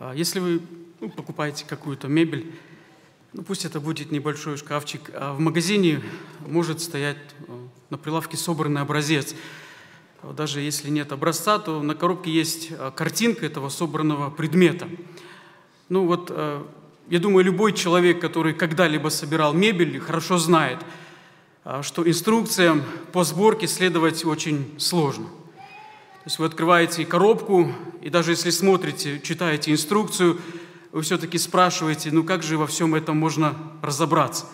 А Если вы ну, покупаете какую-то мебель, ну, пусть это будет небольшой шкафчик, а в магазине может стоять э, на прилавке собранный образец. Вот Даже если нет образца, то на коробке есть картинка этого собранного предмета. Ну вот, я думаю, любой человек, который когда-либо собирал мебель, хорошо знает, а, что инструкциям по сборке следовать очень сложно. То есть вы открываете коробку, и даже если смотрите, читаете инструкцию, вы все-таки спрашиваете, ну как же во всем этом можно разобраться?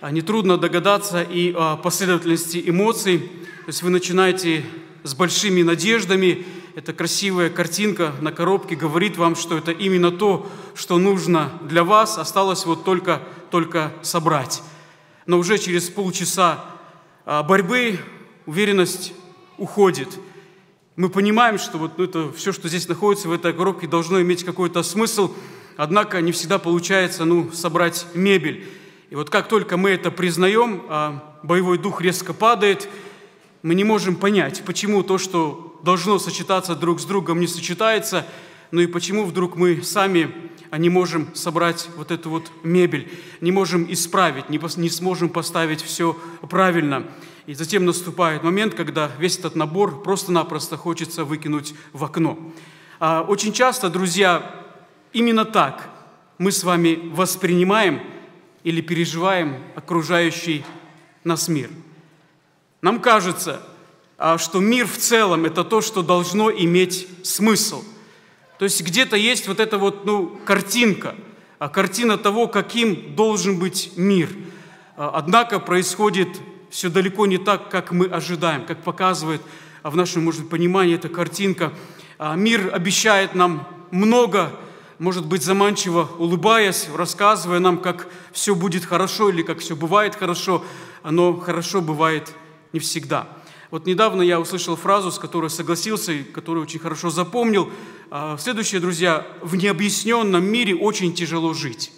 А Нетрудно догадаться и о последовательности эмоций. То есть вы начинаете с большими надеждами, эта красивая картинка на коробке говорит вам, что это именно то, что нужно для вас, осталось вот только, только собрать. Но уже через полчаса а, борьбы уверенность уходит. Мы понимаем, что вот ну, это все, что здесь находится в этой коробке, должно иметь какой-то смысл, однако не всегда получается ну, собрать мебель. И вот как только мы это признаем, а боевой дух резко падает, мы не можем понять, почему то, что должно сочетаться друг с другом, не сочетается, ну и почему вдруг мы сами а, не можем собрать вот эту вот мебель, не можем исправить, не, не сможем поставить все правильно. И затем наступает момент, когда весь этот набор просто-напросто хочется выкинуть в окно. А очень часто, друзья, именно так мы с вами воспринимаем или переживаем окружающий нас мир. Нам кажется, а, что мир в целом – это то, что должно иметь смысл. То есть где-то есть вот эта вот ну, картинка, а, картина того, каким должен быть мир. Однако происходит все далеко не так, как мы ожидаем, как показывает а, в нашем, может быть, понимании эта картинка. А, Мир обещает нам много, может быть, заманчиво улыбаясь, рассказывая нам, как все будет хорошо или как все бывает хорошо, но хорошо бывает не всегда. Вот недавно я услышал фразу, с которой согласился и которую очень хорошо запомнил. А, Следующее, друзья, в необъясненном мире очень тяжело жить.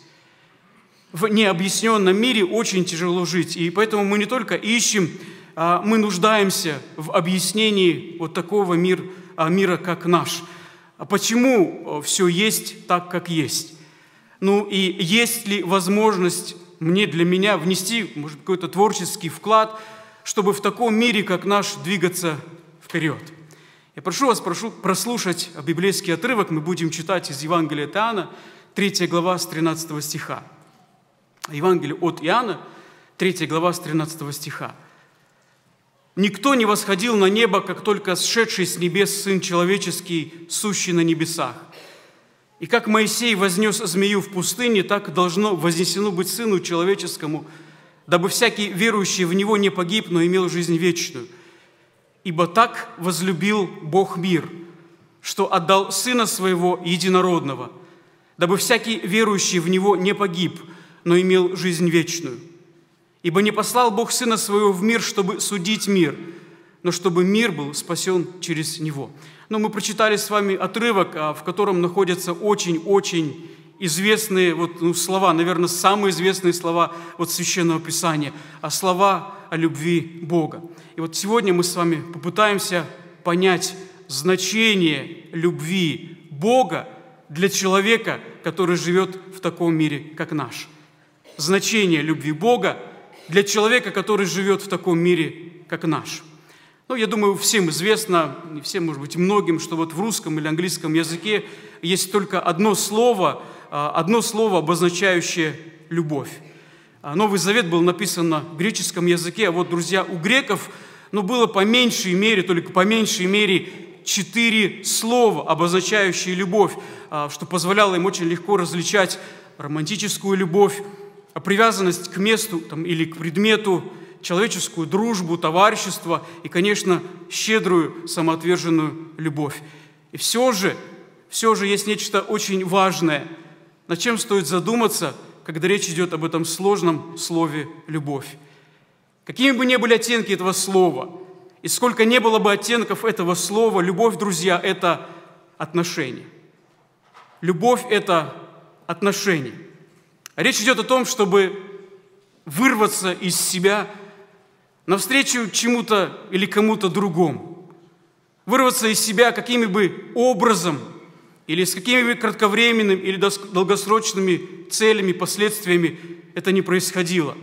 В необъясненном мире очень тяжело жить. И поэтому мы не только ищем, а мы нуждаемся в объяснении вот такого мир, а, мира, как наш. А почему все есть так, как есть? Ну и есть ли возможность мне, для меня внести, может, какой-то творческий вклад, чтобы в таком мире, как наш, двигаться вперед? Я прошу вас прошу прослушать библейский отрывок. Мы будем читать из Евангелия Иоанна, 3 глава с 13 стиха. Евангелие от Иоанна, 3 глава с 13 стиха. «Никто не восходил на небо, как только сшедший с небес Сын Человеческий, сущий на небесах. И как Моисей вознес змею в пустыне, так должно вознесено быть Сыну Человеческому, дабы всякий верующий в Него не погиб, но имел жизнь вечную. Ибо так возлюбил Бог мир, что отдал Сына Своего Единородного, дабы всякий верующий в Него не погиб, но имел жизнь вечную. Ибо не послал Бог Сына Своего в мир, чтобы судить мир, но чтобы мир был спасен через Него. Но мы прочитали с вами отрывок, а, в котором находятся очень-очень известные вот, ну, слова, наверное, самые известные слова вот Священного Писания, а слова о любви Бога. И вот сегодня мы с вами попытаемся понять значение любви Бога для человека, который живет в таком мире, как наш. Значение любви Бога для человека, который живет в таком мире, как наш. Ну, я думаю, всем известно, не всем, может быть, многим, что вот в русском или английском языке есть только одно слово, а, одно слово, обозначающее любовь. А Новый Завет был написан на греческом языке, а вот, друзья, у греков, ну, было по меньшей мере, только по меньшей мере четыре слова, обозначающие любовь, а, что позволяло им очень легко различать романтическую любовь, привязанность к месту там, или к предмету, человеческую дружбу, товарищество и, конечно, щедрую, самоотверженную любовь. И все же, все же есть нечто очень важное, над чем стоит задуматься, когда речь идет об этом сложном слове «любовь». Какими бы ни были оттенки этого слова, и сколько не было бы оттенков этого слова, любовь, друзья, это отношение. Любовь – это отношение. Речь идет о том, чтобы вырваться из себя навстречу чему-то или кому-то другому. Вырваться из себя каким бы образом или с какими кратковременными или долгосрочными целями, последствиями это не происходило.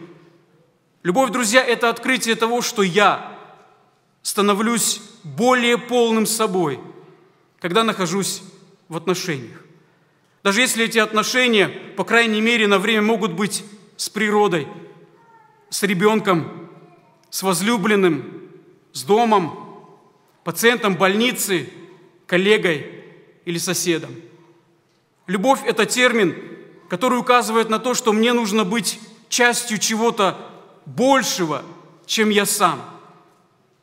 Любовь, друзья, это открытие того, что я становлюсь более полным собой, когда нахожусь в отношениях. Даже если эти отношения, по крайней мере, на время могут быть с природой, с ребенком, с возлюбленным, с домом, пациентом больницы, коллегой – или соседом. Любовь – это термин, который указывает на то, что мне нужно быть частью чего-то большего, чем я сам.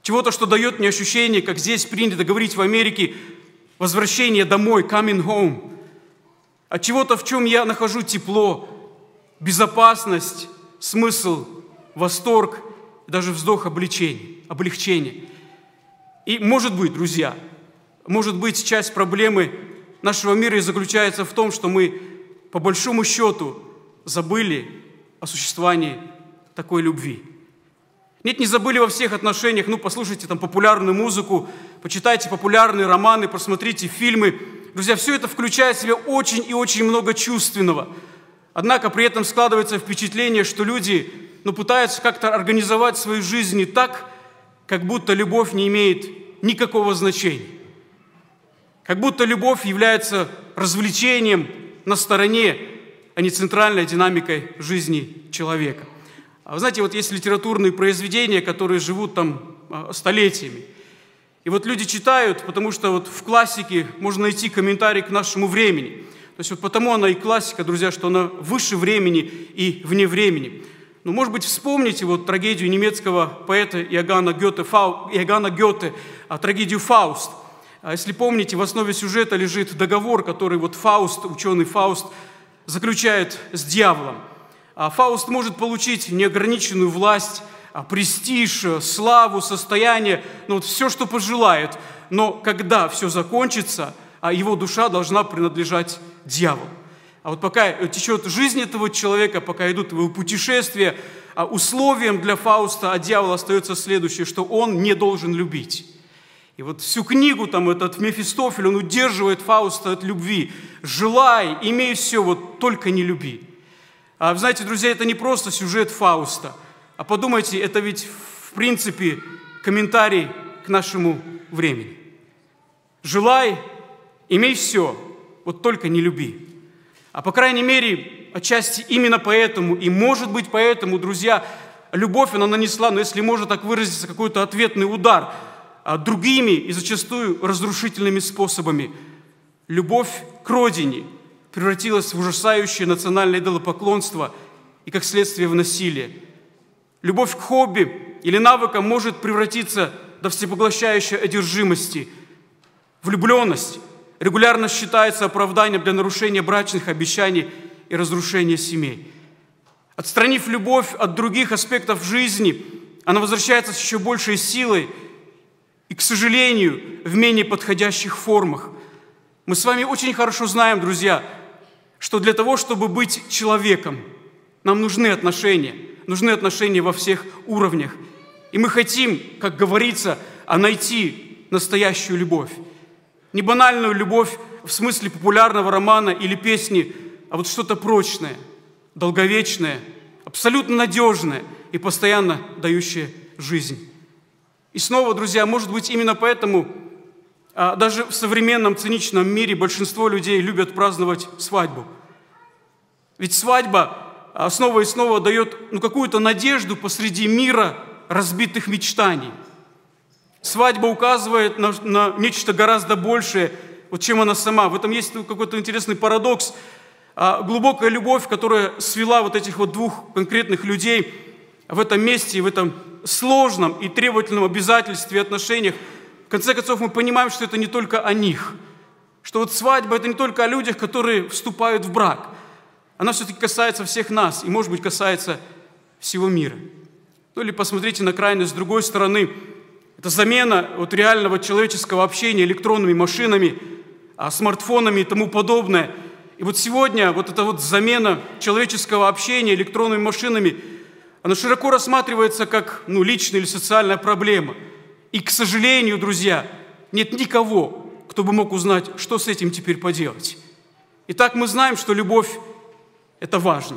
Чего-то, что дает мне ощущение, как здесь принято говорить в Америке, возвращение домой, coming home. От чего-то, в чем я нахожу тепло, безопасность, смысл, восторг, даже вздох облегчения. облегчения. И может быть, друзья – может быть, часть проблемы нашего мира и заключается в том, что мы, по большому счету, забыли о существовании такой любви. Нет, не забыли во всех отношениях, ну, послушайте там популярную музыку, почитайте популярные романы, просмотрите фильмы. Друзья, все это включает в себя очень и очень много чувственного. Однако при этом складывается впечатление, что люди ну, пытаются как-то организовать свою жизнь так, как будто любовь не имеет никакого значения. Как будто любовь является развлечением на стороне, а не центральной динамикой жизни человека. А вы знаете, вот есть литературные произведения, которые живут там а, столетиями. И вот люди читают, потому что вот в классике можно найти комментарий к нашему времени. То есть вот потому она и классика, друзья, что она выше времени и вне времени. Ну, может быть, вспомните вот трагедию немецкого поэта Иоганна Гёте, Фау, Иоганна Гёте, а, трагедию «Фауст». А если помните, в основе сюжета лежит договор, который вот Фауст, ученый Фауст, заключает с дьяволом. А Фауст может получить неограниченную власть, престиж, славу, состояние, ну вот все, что пожелает. Но когда все закончится, а его душа должна принадлежать дьяволу. А вот пока течет жизнь этого человека, пока идут его путешествия, условием для Фауста от дьявола остается следующее, что он не должен любить. И вот всю книгу там этот Мефистофель, он удерживает Фауста от любви. Желай, имей все, вот только не люби. А знаете, друзья, это не просто сюжет Фауста, а подумайте, это ведь в принципе комментарий к нашему времени. Желай, имей все, вот только не люби. А по крайней мере, отчасти именно поэтому, и может быть поэтому, друзья, любовь она нанесла, но если можно так выразиться, какой-то ответный удар – а другими и зачастую разрушительными способами. Любовь к родине превратилась в ужасающее национальное идолопоклонство и, как следствие, в насилие. Любовь к хобби или навыкам может превратиться до всепоглощающей одержимости. Влюбленность регулярно считается оправданием для нарушения брачных обещаний и разрушения семей. Отстранив любовь от других аспектов жизни, она возвращается с еще большей силой – и, к сожалению, в менее подходящих формах. Мы с вами очень хорошо знаем, друзья, что для того, чтобы быть человеком, нам нужны отношения, нужны отношения во всех уровнях. И мы хотим, как говорится, а найти настоящую любовь. Не банальную любовь в смысле популярного романа или песни, а вот что-то прочное, долговечное, абсолютно надежное и постоянно дающее жизнь. И снова, друзья, может быть, именно поэтому а, даже в современном циничном мире большинство людей любят праздновать свадьбу. Ведь свадьба снова и снова дает ну, какую-то надежду посреди мира разбитых мечтаний. Свадьба указывает на, на нечто гораздо большее, вот, чем она сама. В этом есть какой-то интересный парадокс. А, глубокая любовь, которая свела вот этих вот двух конкретных людей в этом месте, в этом сложном и требовательном обязательстве и отношениях, в конце концов мы понимаем, что это не только о них, что вот свадьба – это не только о людях, которые вступают в брак. Она все-таки касается всех нас и, может быть, касается всего мира. Ну или посмотрите на крайность с другой стороны. Это замена вот реального человеческого общения электронными машинами, а смартфонами и тому подобное. И вот сегодня вот эта вот замена человеческого общения электронными машинами – она широко рассматривается как ну, личная или социальная проблема. И, к сожалению, друзья, нет никого, кто бы мог узнать, что с этим теперь поделать. Итак, мы знаем, что любовь – это важно.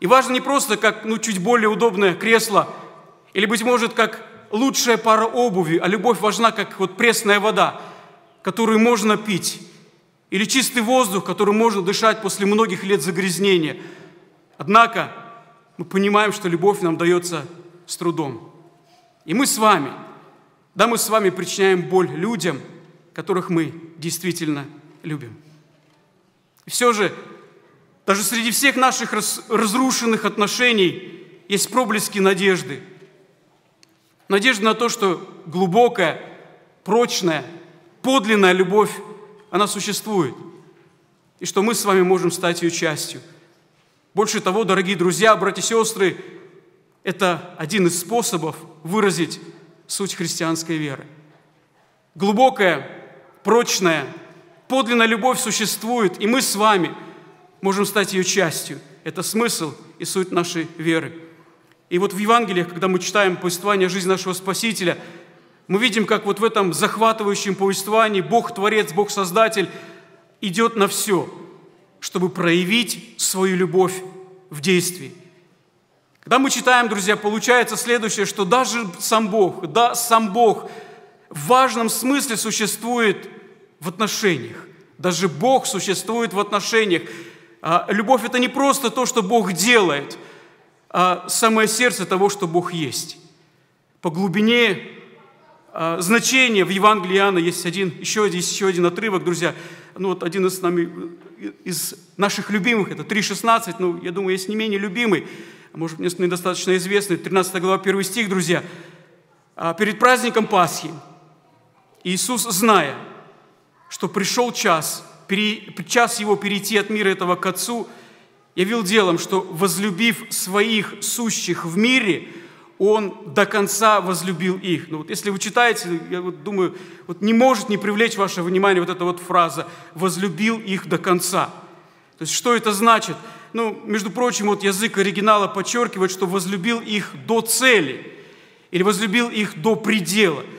И важно не просто как ну, чуть более удобное кресло, или, быть может, как лучшая пара обуви, а любовь важна, как вот пресная вода, которую можно пить, или чистый воздух, которым можно дышать после многих лет загрязнения. Однако мы понимаем, что любовь нам дается с трудом. И мы с вами, да, мы с вами причиняем боль людям, которых мы действительно любим. И все же даже среди всех наших разрушенных отношений есть проблески надежды. Надежда на то, что глубокая, прочная, подлинная любовь, она существует. И что мы с вами можем стать ее частью. Больше того, дорогие друзья, братья и сестры, это один из способов выразить суть христианской веры. Глубокая, прочная, подлинная любовь существует, и мы с вами – можем стать ее частью. Это смысл и суть нашей веры. И вот в Евангелиях, когда мы читаем повествование жизни нашего Спасителя, мы видим, как вот в этом захватывающем повествовании Бог Творец, Бог Создатель идет на все, чтобы проявить свою любовь в действии. Когда мы читаем, друзья, получается следующее, что даже сам Бог, да, сам Бог в важном смысле существует в отношениях. Даже Бог существует в отношениях. А любовь – это не просто то, что Бог делает, а самое сердце того, что Бог есть. По глубине а, значения в Евангелии Иоанна есть один, еще, есть еще один отрывок, друзья. Ну, вот один из, нами, из наших любимых, это 3.16, ну, я думаю, есть не менее любимый, а может, мне недостаточно известный, 13 глава, 1 стих, друзья. Перед праздником Пасхи Иисус, зная, что пришел час – час его перейти от мира этого к Отцу, явил делом, что, возлюбив своих сущих в мире, он до конца возлюбил их. Ну вот если вы читаете, я вот думаю, вот не может не привлечь ваше внимание вот эта вот фраза «возлюбил их до конца». То есть что это значит? Ну, между прочим, вот язык оригинала подчеркивает, что возлюбил их до цели или возлюбил их до предела –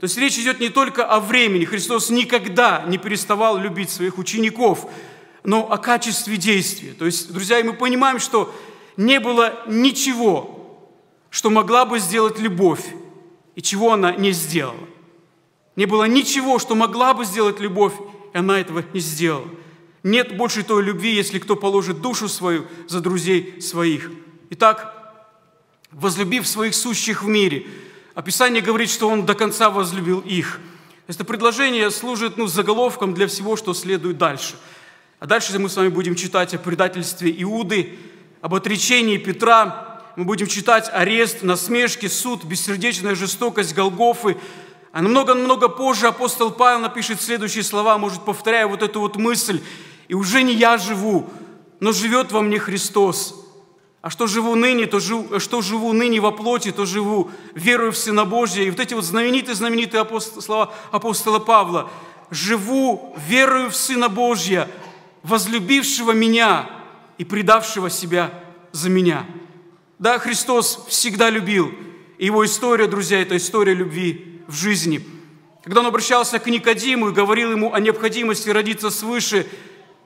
то есть речь идет не только о времени. Христос никогда не переставал любить своих учеников, но о качестве действия. То есть, друзья, мы понимаем, что не было ничего, что могла бы сделать любовь, и чего она не сделала. Не было ничего, что могла бы сделать любовь, и она этого не сделала. Нет больше той любви, если кто положит душу свою за друзей своих. Итак, возлюбив своих сущих в мире – Описание говорит, что он до конца возлюбил их. Это предложение служит ну, заголовком для всего, что следует дальше. А дальше мы с вами будем читать о предательстве Иуды, об отречении Петра, мы будем читать арест, насмешки, суд, бессердечная жестокость Голгофы. А намного-намного позже апостол Павел напишет следующие слова, может, повторяя вот эту вот мысль. «И уже не я живу, но живет во мне Христос. А что живу ныне, то живу, что живу ныне во плоти, то живу верую в Сына Божия. И вот эти вот знаменитые-знаменитые апостол, слова апостола Павла. «Живу, верую в Сына Божия, возлюбившего меня и предавшего себя за меня». Да, Христос всегда любил. И его история, друзья, это история любви в жизни. Когда он обращался к Никодиму и говорил ему о необходимости родиться свыше,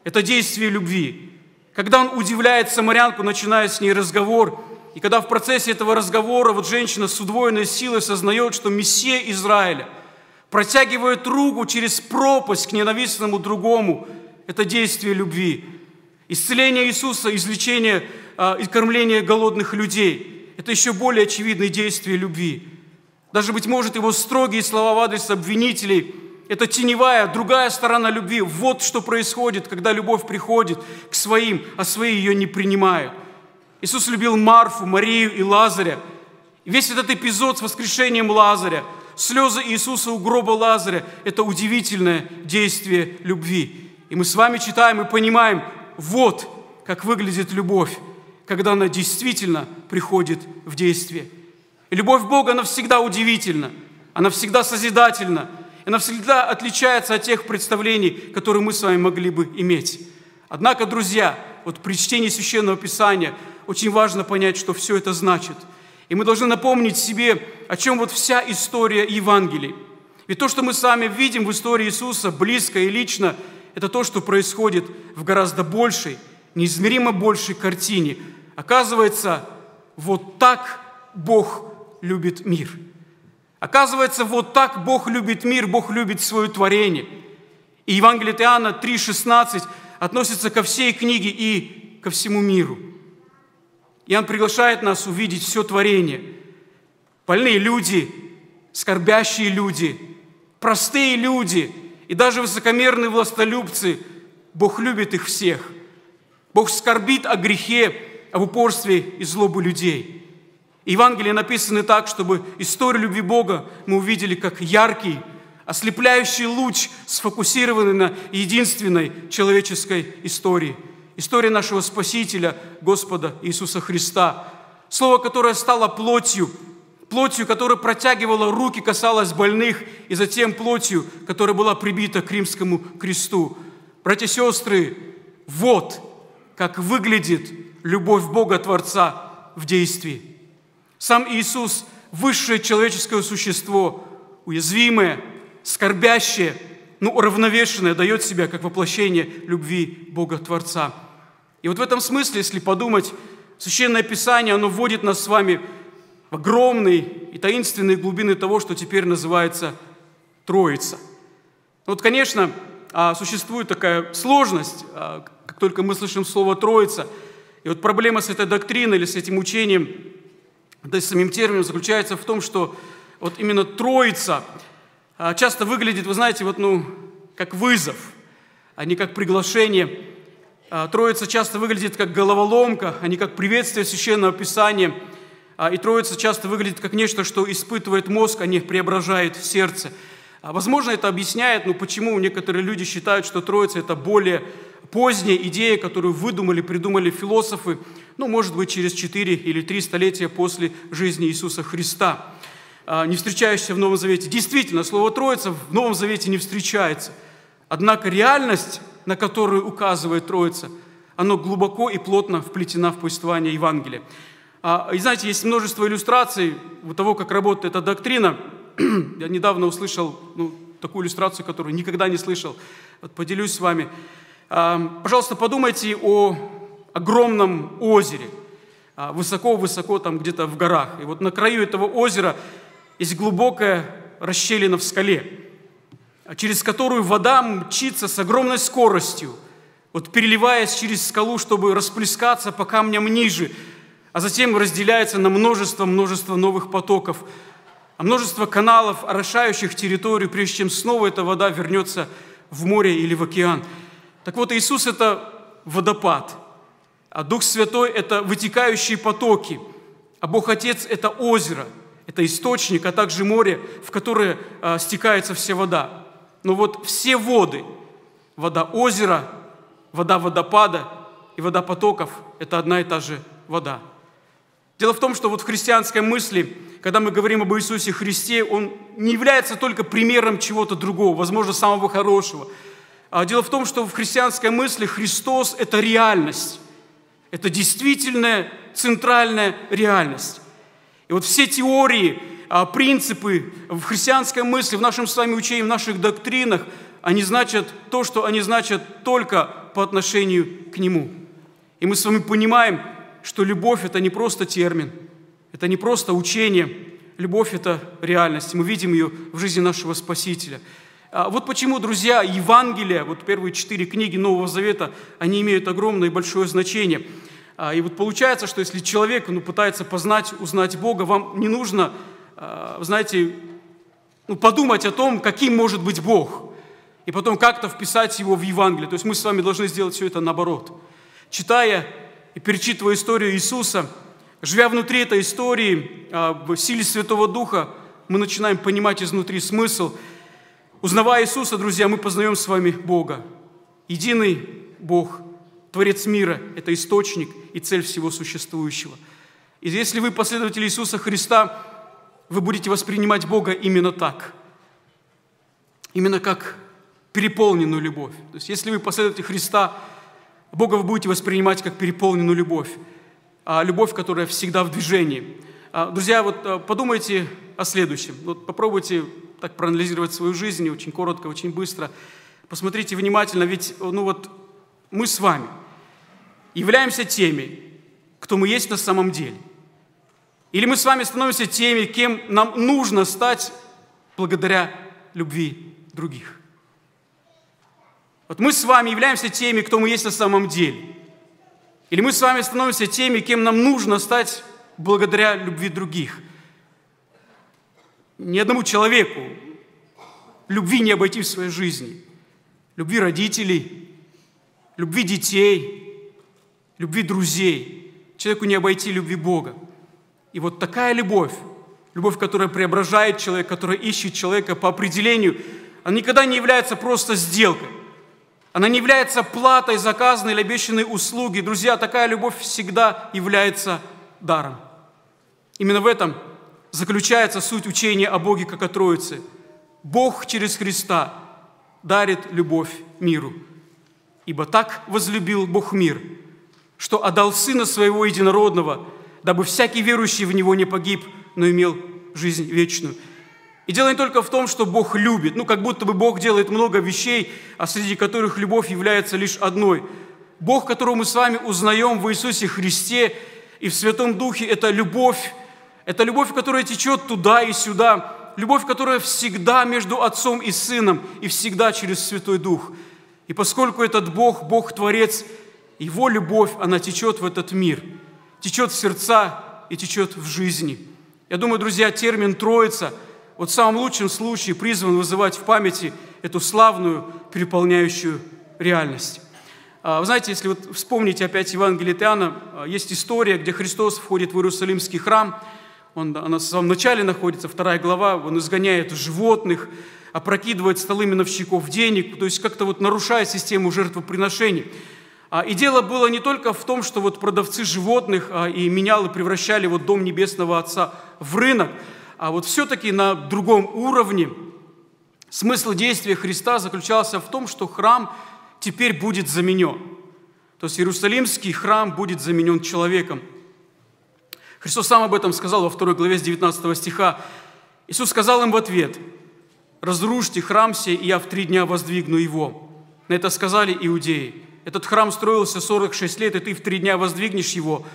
это действие любви. Когда он удивляет самарянку, начиная с ней разговор, и когда в процессе этого разговора вот женщина с удвоенной силой сознает, что Мессия Израиля протягивает руку через пропасть к ненавистному другому, это действие любви. Исцеление Иисуса, излечение а, и кормление голодных людей – это еще более очевидные действия любви. Даже, быть может, его строгие слова в адрес обвинителей – это теневая, другая сторона любви. Вот что происходит, когда любовь приходит к своим, а свои ее не принимают. Иисус любил Марфу, Марию и Лазаря. Весь этот эпизод с воскрешением Лазаря, слезы Иисуса у гроба Лазаря – это удивительное действие любви. И мы с вами читаем и понимаем, вот как выглядит любовь, когда она действительно приходит в действие. И любовь Бога, она всегда удивительна, она всегда созидательна, она всегда отличается от тех представлений, которые мы с вами могли бы иметь. Однако, друзья, вот при чтении Священного Писания очень важно понять, что все это значит. И мы должны напомнить себе, о чем вот вся история Евангелий. Ведь то, что мы сами видим в истории Иисуса близко и лично, это то, что происходит в гораздо большей, неизмеримо большей картине. Оказывается, вот так Бог любит мир. Оказывается, вот так Бог любит мир, Бог любит свое творение. И Евангелие от Иоанна 3,16 относится ко всей книге и ко всему миру. Иоанн приглашает нас увидеть все творение. Больные люди, скорбящие люди, простые люди и даже высокомерные властолюбцы, Бог любит их всех. Бог скорбит о грехе, об упорстве и злобу людей. Евангелие написаны так, чтобы историю любви Бога мы увидели как яркий, ослепляющий луч, сфокусированный на единственной человеческой истории. История нашего Спасителя, Господа Иисуса Христа. Слово, которое стало плотью, плотью, которая протягивала руки, касалась больных, и затем плотью, которая была прибита к римскому кресту. Братья и сестры, вот как выглядит любовь Бога Творца в действии. Сам Иисус – высшее человеческое существо, уязвимое, скорбящее, но уравновешенное, дает себя как воплощение любви Бога Творца. И вот в этом смысле, если подумать, Священное Писание, оно вводит нас с вами в огромные и таинственные глубины того, что теперь называется Троица. Вот, конечно, а, существует такая сложность, а, как только мы слышим слово «троица», и вот проблема с этой доктриной или с этим учением, и с самим термином заключается в том, что вот именно Троица а, часто выглядит, вы знаете, вот, ну, как вызов, а не как приглашение. А, Троица часто выглядит как головоломка, а не как приветствие Священного Писания. А, и Троица часто выглядит как нечто, что испытывает мозг, а не преображает сердце. Возможно, это объясняет, ну, почему некоторые люди считают, что Троица – это более поздняя идея, которую выдумали, придумали философы, ну, может быть, через 4 или 3 столетия после жизни Иисуса Христа, а, не встречающаяся в Новом Завете. Действительно, слово «троица» в Новом Завете не встречается. Однако реальность, на которую указывает Троица, она глубоко и плотно вплетена в повествование Евангелия. А, и знаете, есть множество иллюстраций того, как работает эта доктрина. Я недавно услышал ну, такую иллюстрацию, которую никогда не слышал. Вот поделюсь с вами. Пожалуйста, подумайте о огромном озере, а, высоко-высоко там где-то в горах. И вот на краю этого озера есть глубокая расщелина в скале, через которую вода мчится с огромной скоростью, вот переливаясь через скалу, чтобы расплескаться по камням ниже, а затем разделяется на множество-множество новых потоков, а множество каналов, орошающих территорию, прежде чем снова эта вода вернется в море или в океан – так вот, Иисус – это водопад, а Дух Святой – это вытекающие потоки, а Бог Отец – это озеро, это источник, а также море, в которое а, стекается вся вода. Но вот все воды, вода озера, вода водопада и вода потоков – это одна и та же вода. Дело в том, что вот в христианской мысли, когда мы говорим об Иисусе Христе, Он не является только примером чего-то другого, возможно, самого хорошего – а дело в том, что в христианской мысли Христос – это реальность. Это действительная центральная реальность. И вот все теории, а, принципы в христианской мысли, в нашем с вами учении, в наших доктринах, они значат то, что они значат только по отношению к Нему. И мы с вами понимаем, что любовь – это не просто термин, это не просто учение, любовь – это реальность. Мы видим ее в жизни нашего Спасителя – вот почему, друзья, Евангелие, вот первые четыре книги Нового Завета, они имеют огромное и большое значение. А, и вот получается, что если человек ну, пытается познать, узнать Бога, вам не нужно, а, знаете, ну, подумать о том, каким может быть Бог, и потом как-то вписать его в Евангелие. То есть мы с вами должны сделать все это наоборот. Читая и перечитывая историю Иисуса, живя внутри этой истории, в силе Святого Духа, мы начинаем понимать изнутри смысл – Узнавая Иисуса, друзья, мы познаем с вами Бога. Единый Бог, Творец мира – это источник и цель всего существующего. И если вы последователи Иисуса Христа, вы будете воспринимать Бога именно так. Именно как переполненную любовь. То есть если вы последователи Христа, Бога вы будете воспринимать как переполненную любовь. А любовь, которая всегда в движении. А, друзья, вот а, подумайте о следующем. Вот попробуйте так проанализировать свою жизнь, очень коротко, очень быстро. Посмотрите внимательно, ведь ну вот мы с вами являемся теми, кто мы есть на самом деле. Или мы с вами становимся теми, кем нам нужно стать благодаря любви других. Вот мы с вами являемся теми, кто мы есть на самом деле. Или мы с вами становимся теми, кем нам нужно стать благодаря любви других. Ни одному человеку любви не обойти в своей жизни. Любви родителей, любви детей, любви друзей. Человеку не обойти любви Бога. И вот такая любовь, любовь, которая преображает человека, которая ищет человека по определению, она никогда не является просто сделкой. Она не является платой заказанной или обещанной услуги. Друзья, такая любовь всегда является даром. Именно в этом заключается суть учения о Боге как о Троице. Бог через Христа дарит любовь миру. Ибо так возлюбил Бог мир, что отдал Сына Своего Единородного, дабы всякий верующий в Него не погиб, но имел жизнь вечную. И дело не только в том, что Бог любит, ну как будто бы Бог делает много вещей, а среди которых любовь является лишь одной. Бог, которого мы с вами узнаем в Иисусе Христе и в Святом Духе, это любовь, это любовь, которая течет туда и сюда, любовь, которая всегда между Отцом и Сыном и всегда через Святой Дух. И поскольку этот Бог, Бог-творец, Его любовь, она течет в этот мир, течет в сердца и течет в жизни. Я думаю, друзья, термин «троица» вот в самом лучшем случае призван вызывать в памяти эту славную, переполняющую реальность. А, вы знаете, если вот вспомните опять Евангелие Иоанна, а, есть история, где Христос входит в Иерусалимский храм – он, она в самом начале находится, вторая глава, он изгоняет животных, опрокидывает столы миновщиков денег, то есть как-то вот нарушает систему жертвоприношений. А, и дело было не только в том, что вот продавцы животных а, и менялы превращали вот Дом Небесного Отца в рынок, а вот все-таки на другом уровне смысл действия Христа заключался в том, что храм теперь будет заменен. То есть Иерусалимский храм будет заменен человеком – Христос сам об этом сказал во второй главе с 19 стиха. Иисус сказал им в ответ, «Разрушьте храм сей, и я в три дня воздвигну его». На это сказали иудеи. Этот храм строился 46 лет, и ты в три дня воздвигнешь его.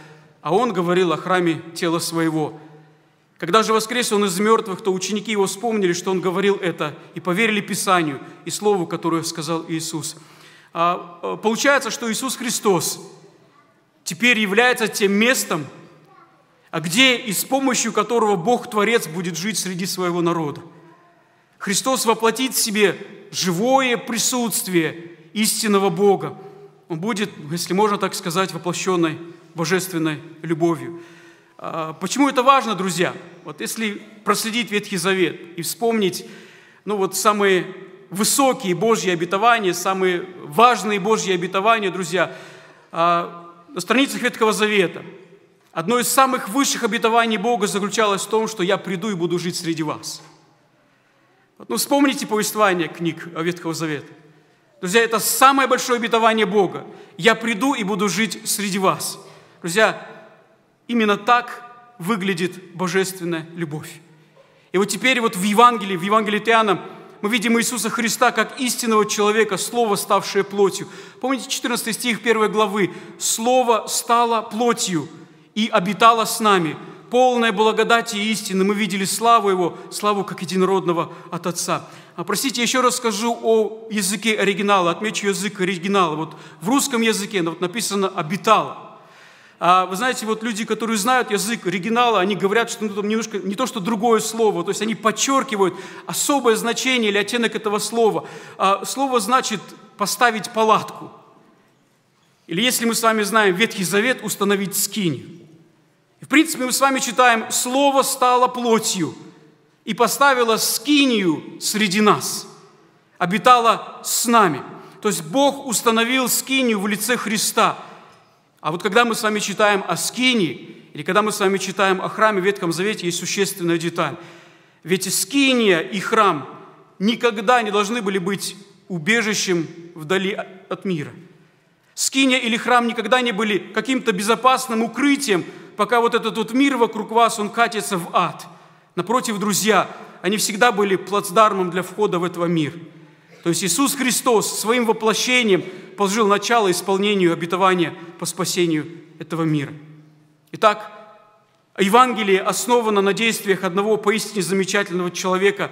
А он говорил о храме тела своего. Когда же воскрес он из мертвых, то ученики его вспомнили, что он говорил это, и поверили Писанию и Слову, которое сказал Иисус. А, а получается, что Иисус Христос теперь является тем местом, а где и с помощью которого Бог Творец будет жить среди своего народа. Христос воплотит в себе живое присутствие истинного Бога. Он будет, если можно так сказать, воплощенной божественной любовью. А, почему это важно, друзья? Вот если проследить Ветхий Завет и вспомнить, ну вот самые высокие Божьи обетования, самые важные Божьи обетования, друзья, а, на страницах Ветхого Завета – Одно из самых высших обетований Бога заключалось в том, что я приду и буду жить среди вас. Ну, вспомните повествование книг Ветхого Завета. Друзья, это самое большое обетование Бога. Я приду и буду жить среди вас. Друзья, именно так выглядит божественная любовь. И вот теперь вот в Евангелии, в Евангелии Иоанна, мы видим Иисуса Христа как истинного человека, Слово, ставшее плотью. Помните 14 стих 1 главы? «Слово стало плотью» и обитала с нами. Полная благодати и истины. Мы видели славу Его, славу как единородного от Отца. А простите, еще раз скажу о языке оригинала, отмечу язык оригинала. Вот в русском языке вот написано «обитала». А вы знаете, вот люди, которые знают язык оригинала, они говорят, что ну, там немножко не то, что другое слово, то есть они подчеркивают особое значение или оттенок этого слова. А слово значит поставить палатку. Или если мы с вами знаем Ветхий Завет, установить скинь. Принципе, мы с вами читаем, Слово стало плотью и поставило скинию среди нас, обитало с нами. То есть Бог установил скинию в лице Христа. А вот когда мы с вами читаем о скинии, или когда мы с вами читаем о храме в Ветхом Завете, есть существенная деталь. Ведь скиния и храм никогда не должны были быть убежищем вдали от мира. Скиния или храм никогда не были каким-то безопасным укрытием пока вот этот вот мир вокруг вас, он катится в ад. Напротив, друзья, они всегда были плацдармом для входа в этот мир. То есть Иисус Христос своим воплощением положил начало исполнению обетования по спасению этого мира. Итак, Евангелие основано на действиях одного поистине замечательного человека,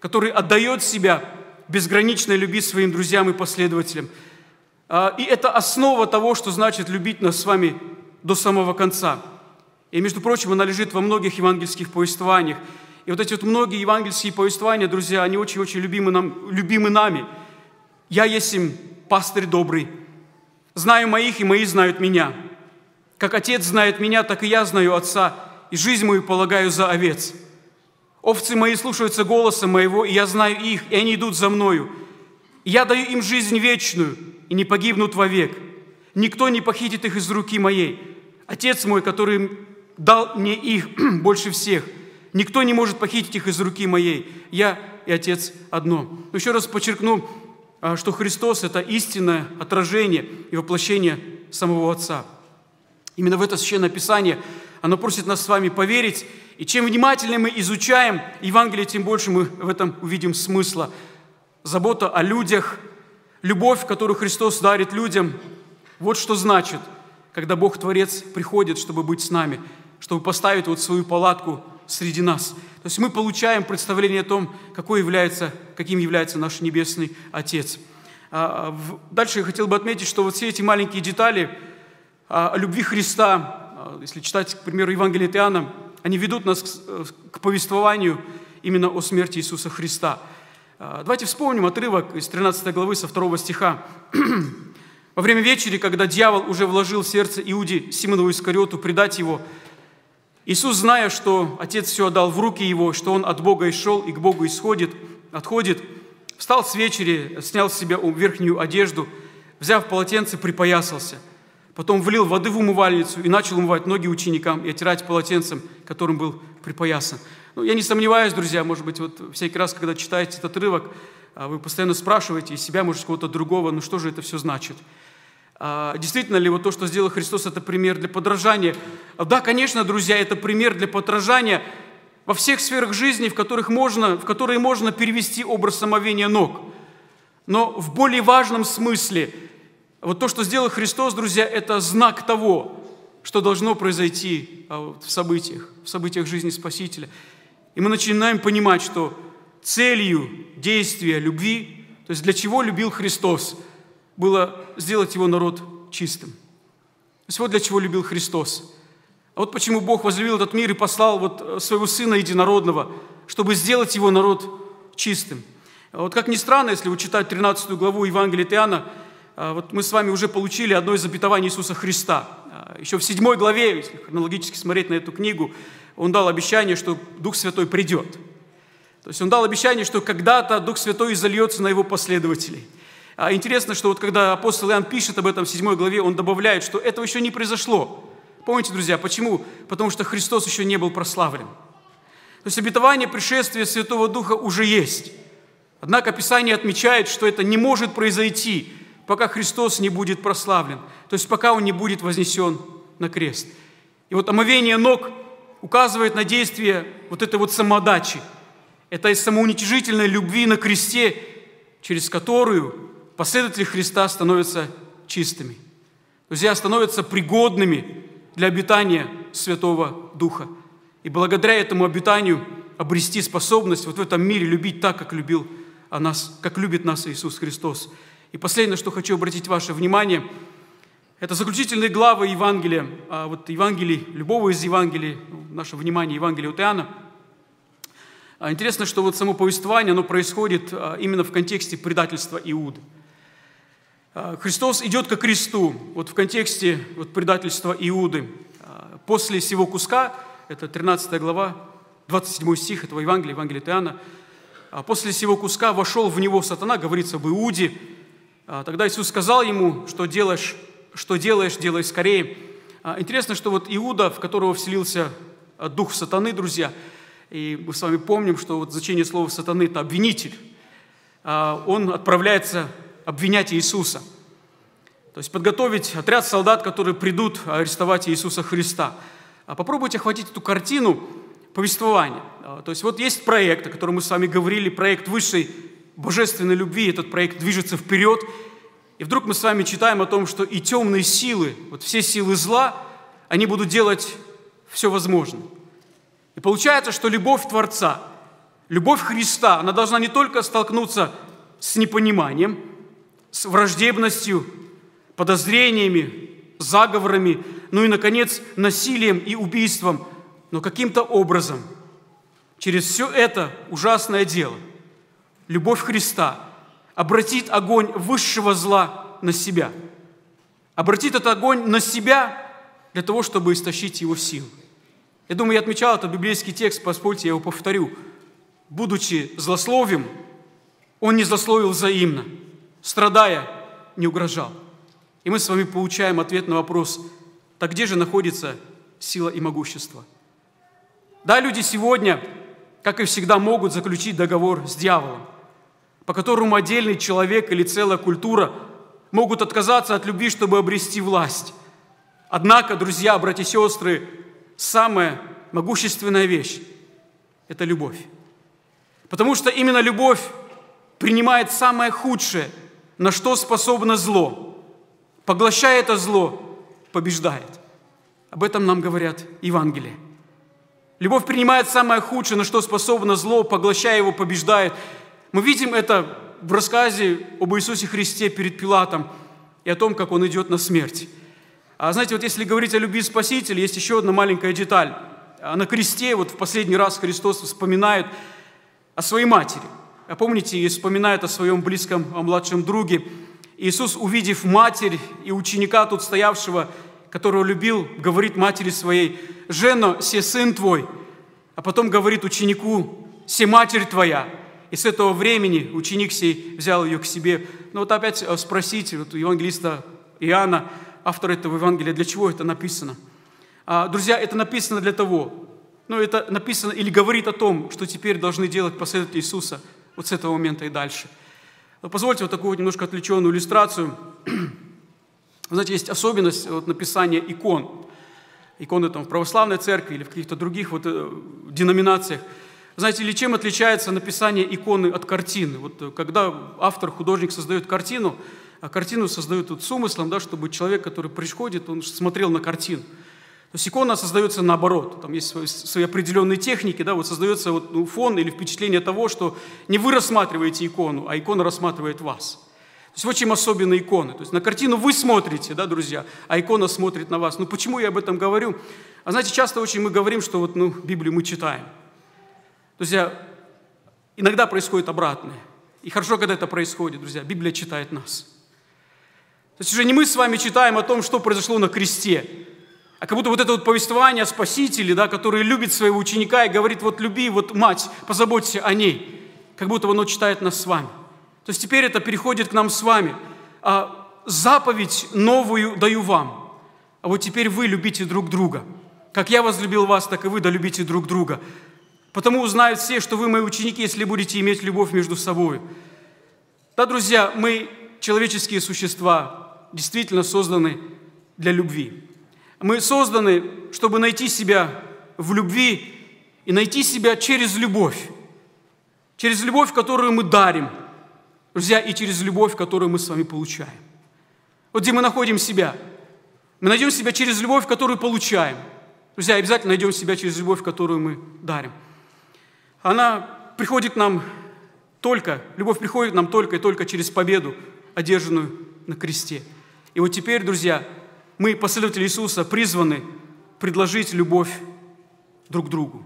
который отдает себя безграничной любви своим друзьям и последователям. А, и это основа того, что значит любить нас с вами до самого конца. И, между прочим, она лежит во многих евангельских повествованиях. И вот эти вот многие евангельские повествования, друзья, они очень-очень любимы, нам, любимы нами. «Я есть им пастырь добрый, знаю моих, и мои знают меня. Как Отец знает меня, так и я знаю Отца, и жизнь мою полагаю за овец. Овцы мои слушаются голоса моего, и я знаю их, и они идут за мною. Я даю им жизнь вечную, и не погибнут вовек. Никто не похитит их из руки моей. Отец мой, который дал мне их больше всех, никто не может похитить их из руки моей. Я и Отец одно. Но еще раз подчеркну, а, что Христос – это истинное отражение и воплощение самого Отца. Именно в это Священное Писание оно просит нас с вами поверить, и чем внимательнее мы изучаем Евангелие, тем больше мы в этом увидим смысла. Забота о людях, любовь, которую Христос дарит людям, вот что значит, когда Бог Творец приходит, чтобы быть с нами, чтобы поставить вот свою палатку среди нас. То есть мы получаем представление о том, какой является, каким является наш Небесный Отец. А, а, дальше я хотел бы отметить, что вот все эти маленькие детали о любви Христа, если читать, к примеру, Евангелие от Иоанна, они ведут нас к, э, повествованию именно о смерти Иисуса Христа. А, давайте вспомним отрывок из 13 главы со 2 стиха. Во время вечери, когда дьявол уже вложил в сердце Иуде Симонову Искариоту предать его, Иисус, зная, что Отец все отдал в руки Его, что Он от Бога и шел и к Богу исходит, отходит, встал с вечери, снял с себя верхнюю одежду, взяв полотенце, припоясался – Потом влил воды в умывальницу и начал умывать ноги ученикам и оттирать полотенцем, которым был припоясан. Ну, я не сомневаюсь, друзья, может быть, вот всякий раз, когда читаете этот отрывок, а, вы постоянно спрашиваете из себя, может, кого-то другого, ну что же это все значит? А, действительно ли вот то, что сделал Христос, это пример для подражания? Да, конечно, друзья, это пример для подражания во всех сферах жизни, в, которых можно, в которые можно перевести образ самовения ног. Но в более важном смысле – вот то, что сделал Христос, друзья, это знак того, что должно произойти а, в событиях, в событиях жизни Спасителя. И мы начинаем понимать, что целью действия любви, то есть для чего любил Христос, было сделать его народ чистым. То есть вот для чего любил Христос. А вот почему Бог возлюбил этот мир и послал вот э, своего Сына Единородного, чтобы сделать его народ чистым. А вот как ни странно, если вы читать 13 главу Евангелия Иоанна, а, вот мы с вами уже получили одно из обетований Иисуса Христа. А, еще в седьмой главе, если хронологически смотреть на эту книгу, он дал обещание, что Дух Святой придет. То есть он дал обещание, что когда-то Дух Святой изольется на его последователей. А интересно, что вот когда апостол Иоанн пишет об этом в седьмой главе, он добавляет, что этого еще не произошло. Помните, друзья, почему? Потому что Христос еще не был прославлен. То есть обетование пришествия Святого Духа уже есть. Однако Писание отмечает, что это не может произойти пока Христос не будет прославлен, то есть пока Он не будет вознесен на крест. И вот омовение ног указывает на действие вот этой вот самодачи, этой самоуничижительной любви на кресте, через которую последователи Христа становятся чистыми. Друзья, становятся пригодными для обитания Святого Духа. И благодаря этому обитанию обрести способность вот в этом мире любить так, как любил нас, как любит нас Иисус Христос. И последнее, что хочу обратить ваше внимание, это заключительные главы Евангелия, а вот Евангелий, любого из Евангелий, наше внимание Евангелия от Иоанна. А интересно, что вот само повествование, оно происходит а, именно в контексте предательства Иуды. Христос идет ко кресту, вот в контексте вот предательства Иуды. После всего куска, это 13 глава, 27 стих этого Евангелия, Евангелия Иоанна, после всего куска вошел в него сатана, говорится об Иуде, а, тогда Иисус сказал ему, что делаешь, что делаешь, делай скорее. А, интересно, что вот Иуда, в которого вселился а, дух сатаны, друзья, и мы с вами помним, что вот значение слова сатаны – это обвинитель. Он отправляется обвинять Иисуса. То есть подготовить отряд солдат, которые придут арестовать Иисуса Христа. Попробуйте охватить эту картину повествования. А, то есть вот есть проект, о котором мы с вами говорили, проект высшей божественной любви, этот проект движется вперед, и вдруг мы с вами читаем о том, что и темные силы, вот все силы зла, они будут делать все возможное. И получается, что любовь Творца, любовь Христа, она должна не только столкнуться с непониманием, с враждебностью, подозрениями, заговорами, ну и, наконец, насилием и убийством, но каким-то образом через все это ужасное дело любовь Христа обратит огонь высшего зла на себя. Обратит этот огонь на себя для того, чтобы истощить его силу. Я думаю, я отмечал этот библейский текст, позвольте, я его повторю. Будучи злословием, он не злословил взаимно, страдая, не угрожал. И мы с вами получаем ответ на вопрос, так где же находится сила и могущество? Да, люди сегодня, как и всегда, могут заключить договор с дьяволом, по которому отдельный человек или целая культура могут отказаться от любви, чтобы обрести власть. Однако, друзья, братья и сестры, самая могущественная вещь – это любовь. Потому что именно любовь принимает самое худшее, на что способно зло, поглощая это зло, побеждает. Об этом нам говорят Евангелие. Любовь принимает самое худшее, на что способно зло, поглощая его, побеждает. Мы видим это в рассказе об Иисусе Христе перед Пилатом и о том, как Он идет на смерть. А знаете, вот если говорить о любви Спасителя, есть еще одна маленькая деталь. А на кресте вот в последний раз Христос вспоминает о своей матери. А помните, и вспоминает о своем близком, о младшем друге. Иисус, увидев матерь и ученика тут стоявшего, которого любил, говорит матери своей, «Жено, се сын твой», а потом говорит ученику, «Се матерь твоя». И с этого времени ученик сей взял ее к себе. Но вот опять э, спросить вот евангелиста Иоанна, автор этого Евангелия, для чего это написано. А, друзья, это написано для того, ну это написано или говорит о том, что теперь должны делать последователи Иисуса вот с этого момента и дальше. Но позвольте вот такую немножко отвлеченную иллюстрацию. знаете, есть особенность вот, написания икон. Иконы там в православной церкви или в каких-то других вот, э, деноминациях. Знаете, или чем отличается написание иконы от картины? Вот э, когда автор, художник создает картину, а картину создают вот с умыслом, да, чтобы человек, который приходит, он смотрел на картину. То есть икона создается наоборот. Там есть свои, свои определенные техники, да, вот создается вот, ну, фон или впечатление того, что не вы рассматриваете икону, а икона рассматривает вас. То есть вот чем особенные иконы. То есть на картину вы смотрите, да, друзья, а икона смотрит на вас. Ну почему я об этом говорю? А знаете, часто очень мы говорим, что вот, ну, Библию мы читаем. Друзья, иногда происходит обратное. И хорошо, когда это происходит, друзья. Библия читает нас. То есть уже не мы с вами читаем о том, что произошло на кресте, а как будто вот это вот повествование о Спасителе, да, который любит своего ученика и говорит, вот люби, вот мать, позаботься о ней. Как будто оно читает нас с вами. То есть теперь это переходит к нам с вами. А заповедь новую даю вам. А вот теперь вы любите друг друга. Как я возлюбил вас, так и вы долюбите друг друга. Потому узнают все, что вы мои ученики, если будете иметь любовь между собой. Да, друзья, мы человеческие существа, действительно созданы для любви. Мы созданы, чтобы найти себя в любви и найти себя через любовь. Через любовь, которую мы дарим, друзья, и через любовь, которую мы с вами получаем. Вот где мы находим себя. Мы найдем себя через любовь, которую получаем. Друзья, обязательно найдем себя через любовь, которую мы дарим она приходит нам только, любовь приходит нам только и только через победу, одержанную на кресте. И вот теперь, друзья, мы, последователи Иисуса, призваны предложить любовь друг другу.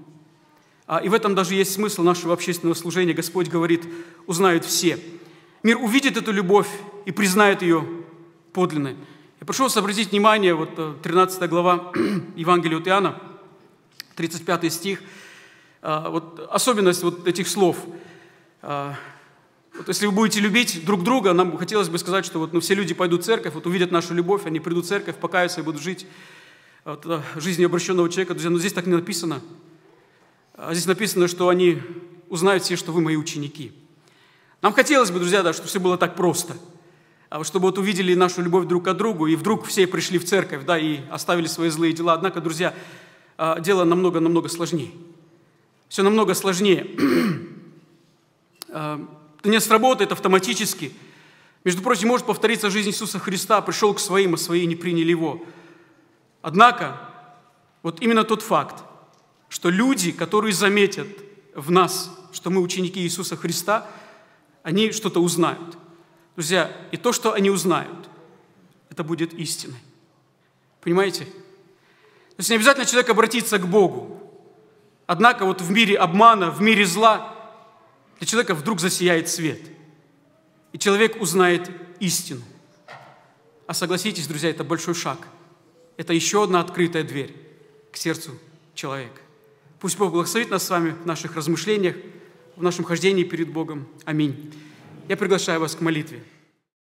А, и в этом даже есть смысл нашего общественного служения. Господь говорит, узнают все. Мир увидит эту любовь и признает ее подлинной. Я прошу вас обратить внимание, вот 13 э, глава Евангелия от Иоанна, 35 стих – а, вот особенность вот этих слов. А, вот если вы будете любить друг друга, нам хотелось бы сказать, что вот, ну, все люди пойдут в церковь, вот увидят нашу любовь, они придут в церковь, покаются и будут жить вот, а, жизнью обращенного человека. Друзья, но здесь так не написано. Здесь написано, что они узнают все, что вы мои ученики. Нам хотелось бы, друзья, да, чтобы все было так просто. А чтобы вот увидели нашу любовь друг к другу, и вдруг все пришли в церковь, да, и оставили свои злые дела. Однако, друзья, дело намного-намного сложнее. Все намного сложнее. Это не сработает автоматически. Между прочим, может повториться жизнь Иисуса Христа. Пришел к своим, а свои не приняли Его. Однако, вот именно тот факт, что люди, которые заметят в нас, что мы ученики Иисуса Христа, они что-то узнают. Друзья, и то, что они узнают, это будет истиной. Понимаете? То есть не обязательно человек обратиться к Богу. Однако вот в мире обмана, в мире зла для человека вдруг засияет свет. И человек узнает истину. А согласитесь, друзья, это большой шаг. Это еще одна открытая дверь к сердцу человека. Пусть Бог благословит нас с вами в наших размышлениях, в нашем хождении перед Богом. Аминь. Я приглашаю вас к молитве.